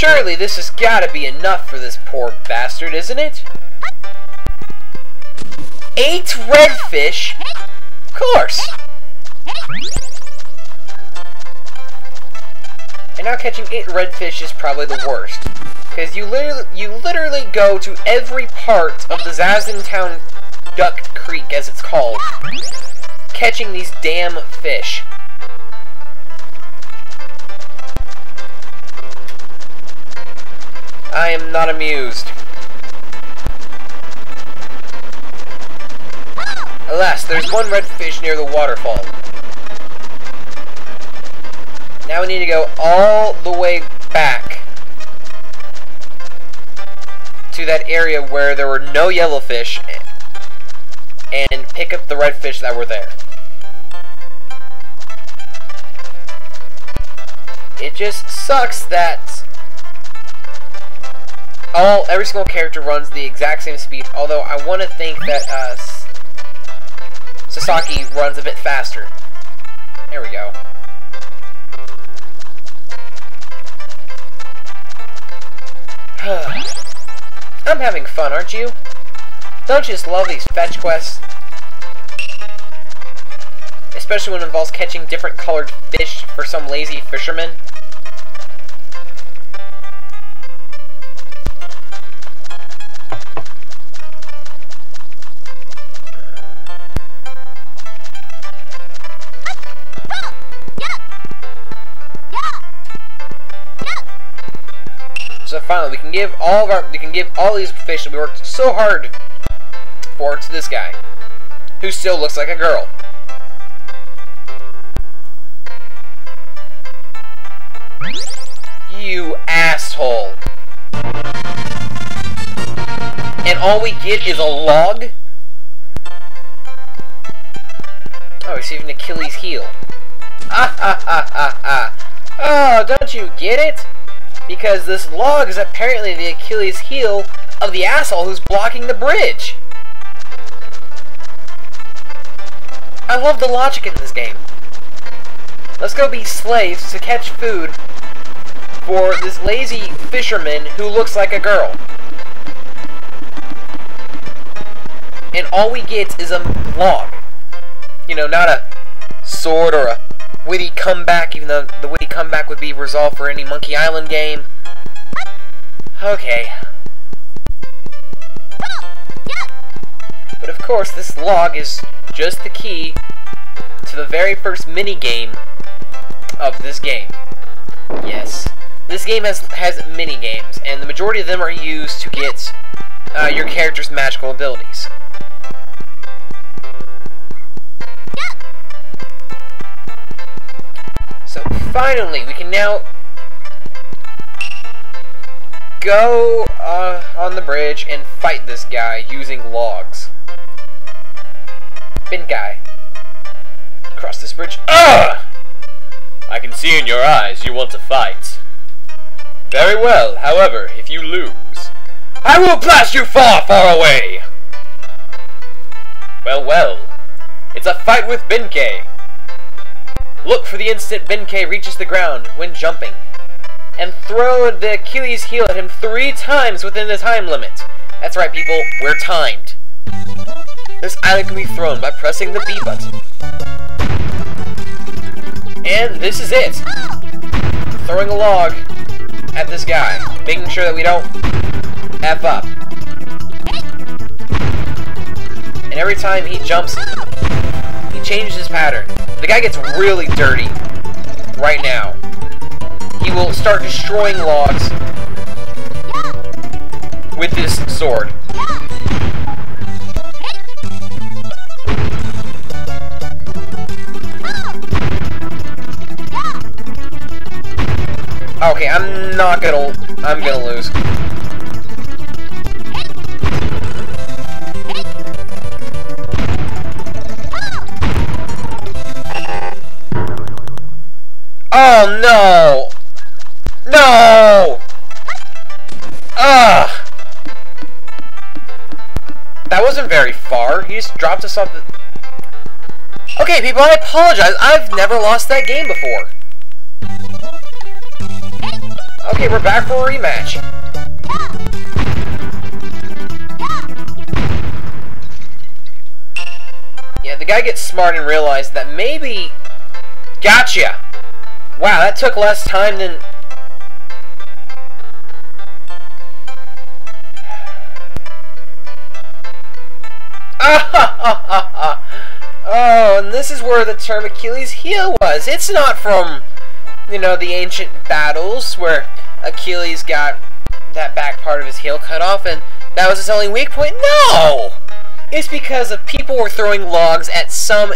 Surely this has gotta be enough for this poor bastard, isn't it? Eight redfish? Of course! And now catching eight redfish is probably the worst. Because you literally, you literally go to every part of the Zazentown Duck Creek, as it's called, catching these damn fish. I am not amused. Alas, there's one red fish near the waterfall. Now we need to go all the way back to that area where there were no yellowfish and pick up the red fish that were there. It just sucks that all every single character runs the exact same speed, although I want to think that uh, Sasaki runs a bit faster. There we go. I'm having fun, aren't you? Don't you just love these fetch quests? Especially when it involves catching different colored fish for some lazy fisherman. Finally, we can give all of our, we can give all these fish that we worked so hard for to this guy, who still looks like a girl. You asshole. And all we get is a log? Oh, received an Achilles heel. Ah ah, ah, ah, ah. Oh, don't you get it? Because this log is apparently the Achilles heel of the asshole who's blocking the bridge. I love the logic in this game. Let's go be slaves to catch food for this lazy fisherman who looks like a girl. And all we get is a log. You know, not a sword or a witty comeback, even though the witty comeback would be resolved for any Monkey Island game. Okay. But of course, this log is just the key to the very first mini-game of this game. Yes. This game has, has mini-games, and the majority of them are used to get uh, your character's magical abilities. Finally, we can now go uh, on the bridge and fight this guy using logs. Bin guy. Cross this bridge. Ugh! I can see in your eyes you want to fight. Very well, however, if you lose, I will blast you far, far away! Well, well, it's a fight with Benkei. Look for the instant Benkei reaches the ground when jumping. And throw the Achilles heel at him three times within the time limit. That's right, people, we're timed. This item can be thrown by pressing the B button. And this is it. Throwing a log at this guy, making sure that we don't F up. And every time he jumps, he changes his pattern. The guy gets really dirty right now. He will start destroying logs with this sword. Okay, I'm not gonna... I'm gonna lose. Oh no! No! Ugh! That wasn't very far. He just dropped us off the... Okay, people, I apologize. I've never lost that game before. Okay, we're back for a rematch. Yeah, the guy gets smart and realized that maybe... Gotcha! Wow, that took less time than... oh, and this is where the term Achilles' heel was. It's not from, you know, the ancient battles where Achilles got that back part of his heel cut off and that was his only weak point. No! It's because of people were throwing logs at some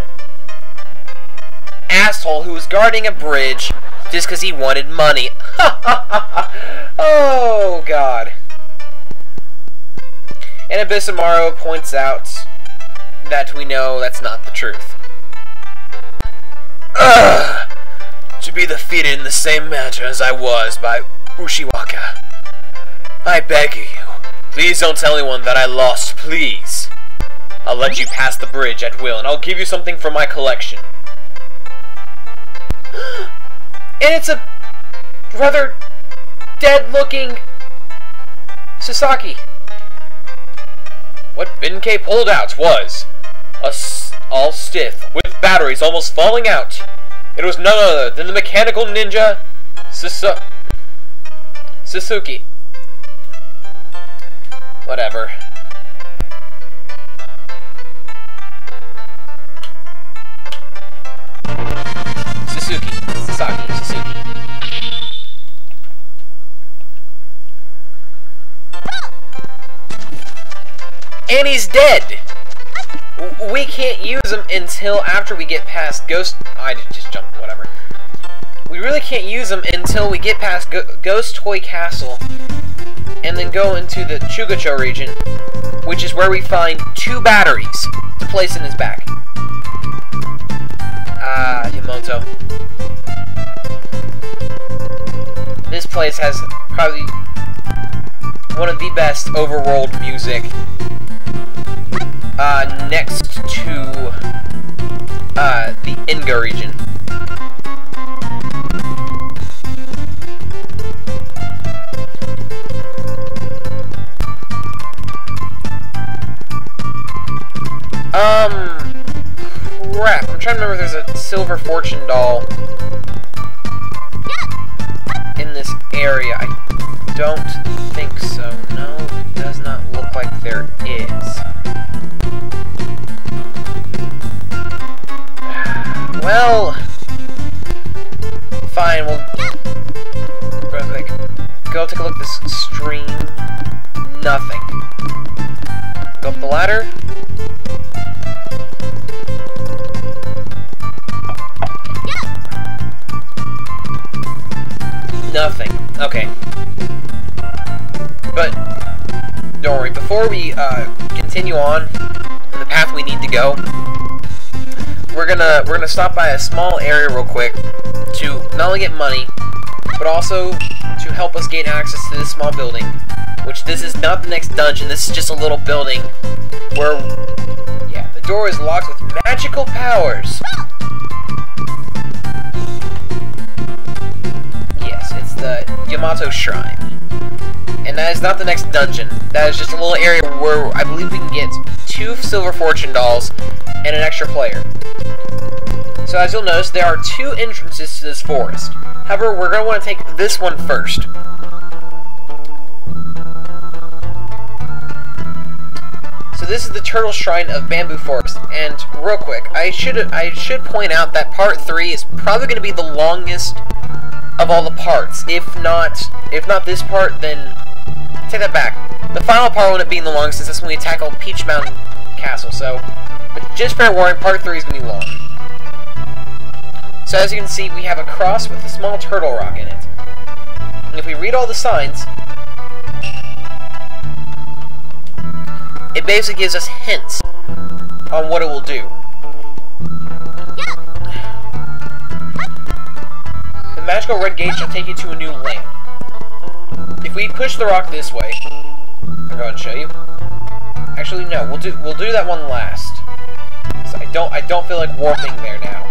asshole who was guarding a bridge just because he wanted money. oh, God. And Ebisumaru points out that we know that's not the truth. Ugh! To be defeated in the same manner as I was by Ushiwaka. I beg you, please don't tell anyone that I lost, please. I'll let you pass the bridge at will, and I'll give you something from my collection. and it's a rather dead-looking Sasaki. What Benkei pulled out was a all stiff, with batteries almost falling out. It was none other than the mechanical ninja Susu Suzuki. Whatever. Suzuki. Sasaki. Suzuki. And he's dead! we can't use him until after we get past Ghost... I just jumped, whatever. We really can't use him until we get past Go Ghost Toy Castle and then go into the Chugoku region, which is where we find two batteries to place in his back. Ah, Yamato. Place has probably one of the best overworld music uh, next to uh, the Inga region. Um, crap. I'm trying to remember there's a silver fortune doll area. I don't think so. Okay. But don't worry. Before we uh, continue on the path we need to go, we're gonna we're gonna stop by a small area real quick to not only get money, but also to help us gain access to this small building. Which this is not the next dungeon. This is just a little building where, yeah, the door is locked with magical powers. Yes, it's the Yamato Shrine. And that is not the next dungeon. That is just a little area where I believe we can get two Silver Fortune Dolls and an extra player. So as you'll notice, there are two entrances to this forest. However, we're going to want to take this one first. So this is the Turtle Shrine of Bamboo Forest, and real quick, I should I should point out that part three is probably going to be the longest of all the parts. If not, if not this part, then take that back. The final part wouldn't be the longest, since that's when we tackle Peach Mountain Castle. So, but just fair warning, part three is to be long. So as you can see, we have a cross with a small turtle rock in it. And if we read all the signs, it basically gives us hints on what it will do. Magical red gate shall take you to a new land. If we push the rock this way, I'll go and show you. Actually, no, we'll do we'll do that one last. I don't I don't feel like warping there now.